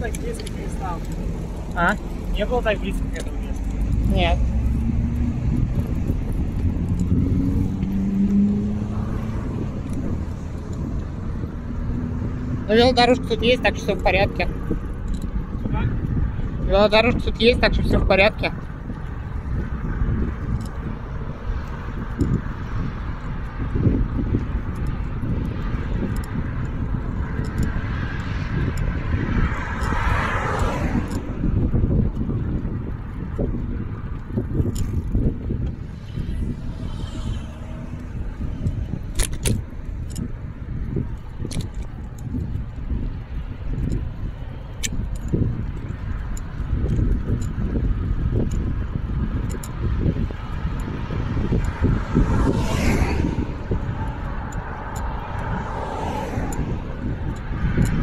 так близко перестал. А? Не был так близко к этому месту. Нет. Ну, велодорожка тут есть, так что все в порядке. Как? Велодорожка тут есть, так что все в порядке.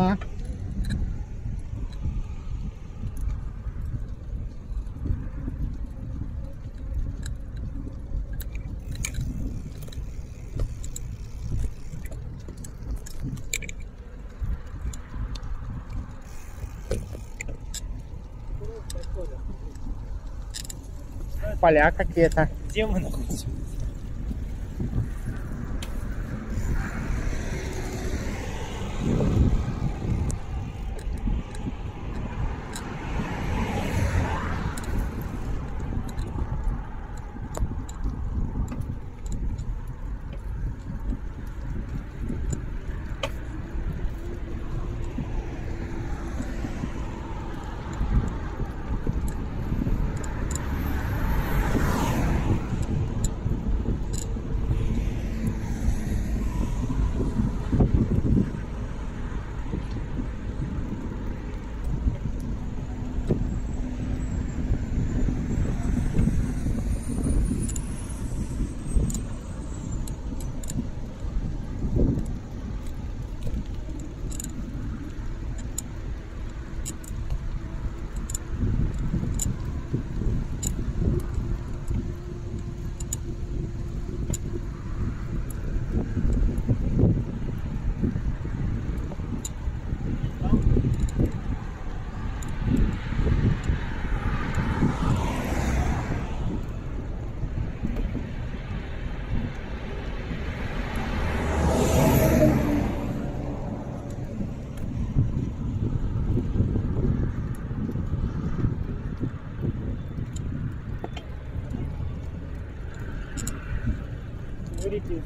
А? Поля какие-то. Где мы находимся?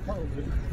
Oh.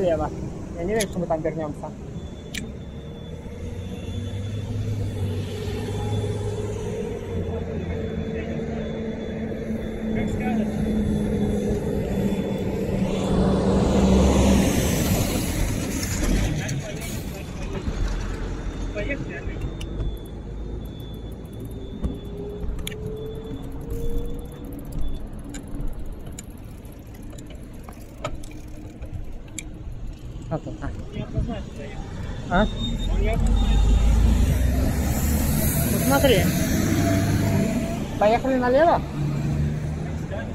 Налево. Я не верю, что мы там вернемся. А, тут, а. А? Смотри. Поехали налево?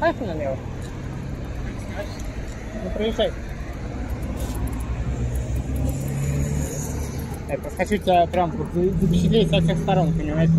Поехали налево. Ну приезжай. Я просто хочу тебя прям вот запечатлеть со всех сторон, понимаешь?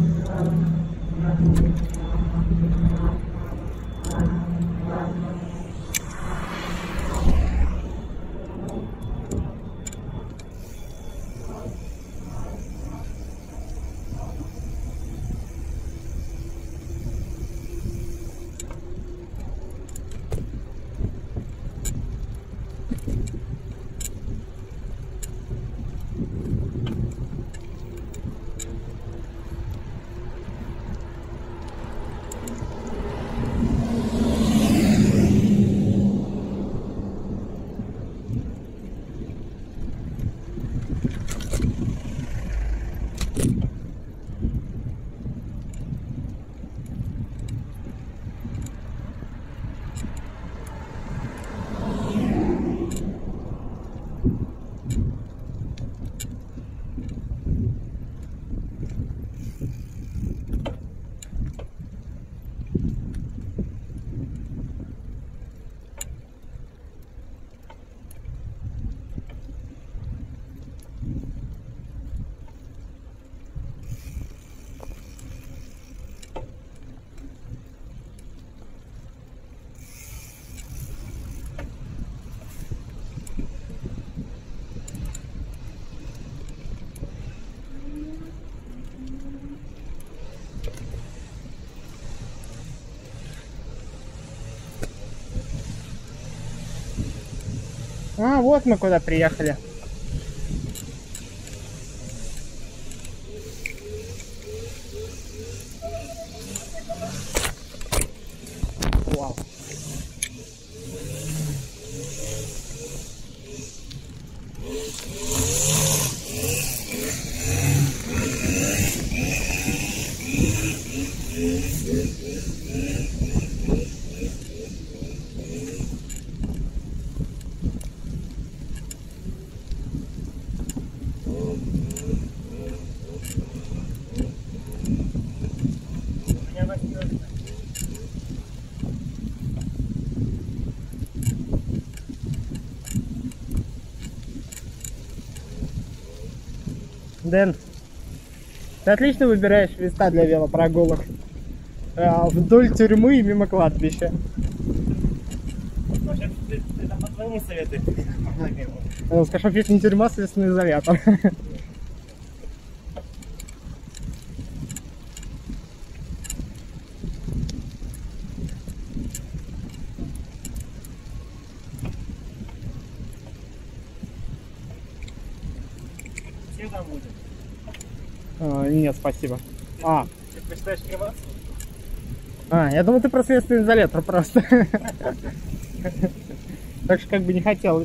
А, вот мы куда приехали. Вау. У Дэн, ты отлично выбираешь места для велопрогулок. А, вдоль тюрьмы и мимо кладбища. Вообще, ты- это по твоему совету. Ну, Скажем, если не тюрьма, следственный изолятор. там будет. А, Нет, спасибо. А, Ты предпочитаешь кремацию? а, я думал, ты про следственный изолятор просто. Так что как бы не хотел.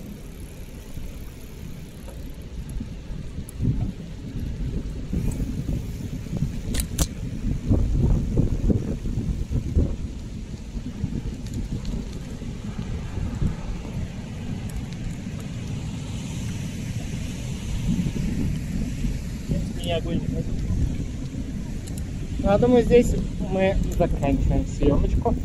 Не огонь. Я думаю, здесь мы заканчиваем съемочку.